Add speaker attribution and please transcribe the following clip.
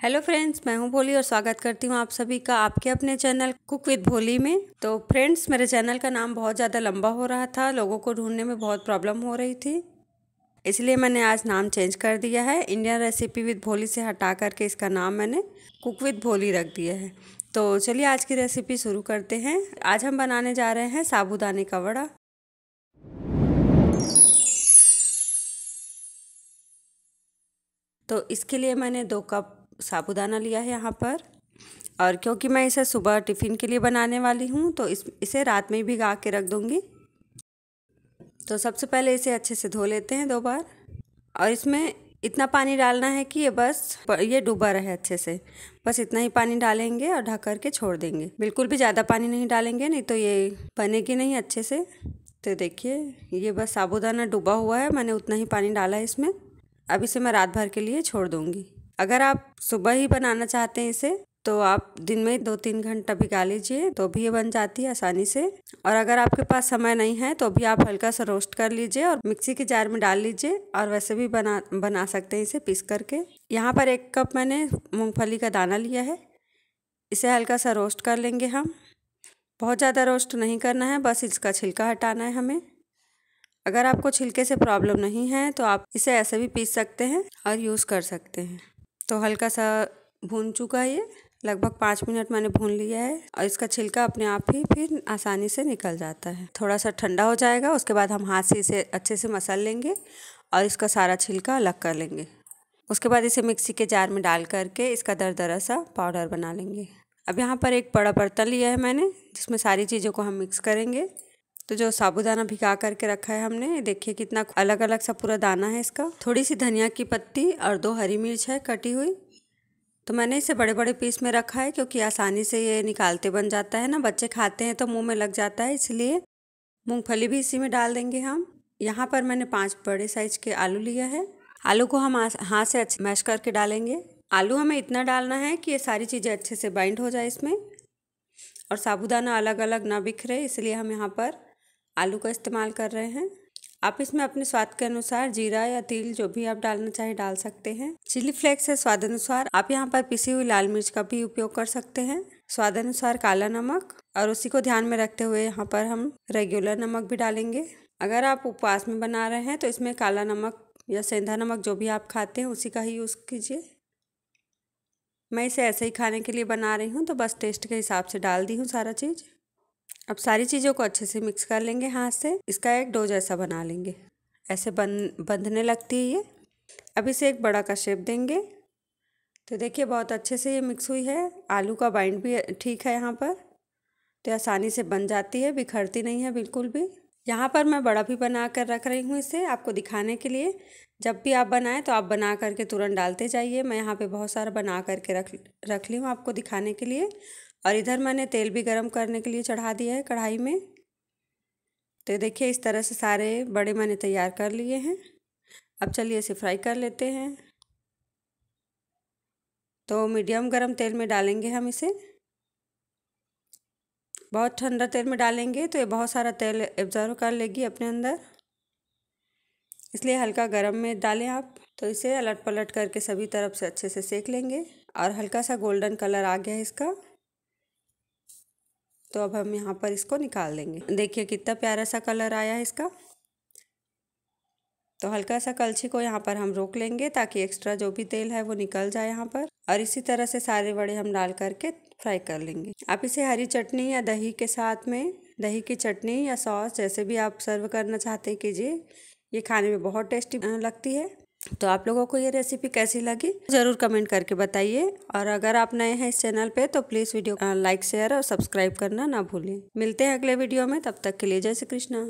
Speaker 1: Hello friends, मैं हूँ भोली और स्वागत करती हूँ आप सभी का आपके अपने चैनल कुक विद भोली में। तो फ्रेंड्स, मेरे चैनल का नाम बहुत ज़्यादा लंबा हो रहा था, लोगों को ढूँढने में बहुत प्रॉब्लम हो रही थी। इसलिए मैंने आज नाम चेंज कर दिया है। इंडियन रेसिपी विद भोली से हटा करके इसका नाम मैंने कुक विद भोली रख दिया है। तो चलिए आज की रेसिपी शुरू करते हैं। आज हम बनाने जा रहे हैं साबुदाने का वड़ा। तो इसके लिए मैंने दो कप साबुदाना लिया है यहाँ पर। और क्योंकि मैं इसे सुबह टिफ़िन के लिए बनाने वाली हूँ तो इस, इसे रात में ही भिगा के रख दूँगी। तो सबसे पहले इसे अच्छे से धो लेते हैं दो बार। और इसमें इतना पानी डालना है कि ये बस, ये डूबा रहे अच्छे से। बस इतना ही पानी डालेंगे और ढक कर के छोड़ देंगे। बिल्कुल भी ज़्यादा पानी नहीं डालेंगे, नहीं तो ये बनेगी नहीं अच्छे से। तो देखिए, ये बस साबुदाना डूबा हुआ है, मैंने उतना ही पानी डाला है इसमें। अब इसे मैं रात भर के लिए छोड़ दूँगी। अगर आप सुबह ही बनाना चाहते हैं इसे तो आप दिन में दो तीन घंटा भिगा लीजिए तो भी ये बन जाती है आसानी से। और अगर आपके पास समय नहीं है तो भी आप हल्का सा रोस्ट कर लीजिए और मिक्सी के जार में डाल लीजिए और वैसे भी बना बना सकते हैं इसे पीस करके। यहाँ पर एक कप मैंने मूंगफली का दाना लिया है। इसे हल्का सा रोस्ट कर लेंगे हम। बहुत ज़्यादा रोस्ट नहीं करना है, बस इसका छिलका हटाना है हमें। अगर आपको छिलके से प्रॉब्लम नहीं है तो आप इसे ऐसे भी पीस सकते हैं और यूज़ कर सकते हैं। तो हल्का सा भून चुका है ये। लगभग पाँच मिनट मैंने भून लिया है और इसका छिलका अपने आप ही फिर आसानी से निकल जाता है। थोड़ा सा ठंडा हो जाएगा, उसके बाद हम हाथ से इसे अच्छे से मसल लेंगे और इसका सारा छिलका अलग कर लेंगे। उसके बाद इसे मिक्सी के जार में डाल करके इसका दर दरा सा पाउडर बना लेंगे। अब यहाँ पर एक बड़ा बर्तन लिया है मैंने, जिसमें सारी चीज़ों को हम मिक्स करेंगे। तो जो साबुदाना भिगा करके रखा है हमने, देखिए कितना अलग अलग सा पूरा दाना है इसका। थोड़ी सी धनिया की पत्ती और दो हरी मिर्च है कटी हुई। तो मैंने इसे बड़े बड़े पीस में रखा है क्योंकि आसानी से ये निकालते बन जाता है ना। बच्चे खाते हैं तो मुँह में लग जाता है, इसलिए मूंगफली भी इसी में डाल देंगे हम। यहाँ पर मैंने पाँच बड़े साइज़ के आलू लिया है। आलू को हम हाथ से अच्छे मैश करके डालेंगे। आलू हमें इतना डालना है कि ये सारी चीज़ें अच्छे से बाइंड हो जाए इसमें। और साबुदाना अलग अलग ना बिखरे, इसलिए हम यहाँ पर आलू का इस्तेमाल कर रहे हैं। आप इसमें अपने स्वाद के अनुसार जीरा या तिल जो भी आप डालना चाहे डाल सकते हैं। चिली फ्लेक्स है स्वाद अनुसार। आप यहाँ पर पिसी हुई लाल मिर्च का भी उपयोग कर सकते हैं। स्वाद अनुसार काला नमक और उसी को ध्यान में रखते हुए यहाँ पर हम रेगुलर नमक भी डालेंगे। अगर आप उपवास में बना रहे हैं तो इसमें काला नमक या सेंधा नमक जो भी आप खाते हैं उसी का ही यूज़ कीजिए। मैं इसे ऐसे ही खाने के लिए बना रही हूँ तो बस टेस्ट के हिसाब से डाल दी हूँ सारा चीज़। अब सारी चीज़ों को अच्छे से मिक्स कर लेंगे हाथ से। इसका एक डो जैसा बना लेंगे। ऐसे बन, बंधने लगती है ये। अब इसे एक बड़ा का शेप देंगे। तो देखिए बहुत अच्छे से ये मिक्स हुई है। आलू का बाइंड भी ठीक है यहाँ पर। तो आसानी से बन जाती है, बिखरती नहीं है बिल्कुल भी। यहाँ पर मैं बड़ा भी बना कर रख रही हूँ इसे आपको दिखाने के लिए। जब भी आप बनाएँ तो आप बना करके तुरंत डालते जाइए। मैं यहाँ पे बहुत सारा बना करके रख रख ली हूँ आपको दिखाने के लिए। और इधर मैंने तेल भी गरम करने के लिए चढ़ा दिया है कढ़ाई में। तो देखिए, इस तरह से सारे बड़े मैंने तैयार कर लिए हैं। अब चलिए इसे फ्राई कर लेते हैं। तो मीडियम गरम तेल में डालेंगे हम इसे। बहुत ठंडा तेल में डालेंगे तो ये बहुत सारा तेल एब्जॉर्व कर लेगी अपने अंदर। इसलिए हल्का गरम में डालें आप। तो इसे अलट पलट करके सभी तरफ़ से अच्छे से सेक लेंगे और हल्का सा गोल्डन कलर आ गया है इसका। तो अब हम यहाँ पर इसको निकाल देंगे। देखिए कितना प्यारा सा कलर आया है इसका। तो हल्का सा कलछी को यहाँ पर हम रोक लेंगे ताकि एक्स्ट्रा जो भी तेल है वो निकल जाए यहाँ पर। और इसी तरह से सारे बड़े हम डाल करके फ्राई कर लेंगे। आप इसे हरी चटनी या दही के साथ में, दही की चटनी या सॉस जैसे भी आप सर्व करना चाहते हैं कीजिए। ये खाने में बहुत टेस्टी लगती है। तो आप लोगों को ये रेसिपी कैसी लगी, ज़रूर कमेंट करके बताइए। और अगर आप नए हैं इस चैनल पे तो प्लीज़ वीडियो लाइक शेयर और सब्सक्राइब करना ना भूलें। मिलते हैं अगले वीडियो में, तब तक के लिए जय श्री कृष्णा।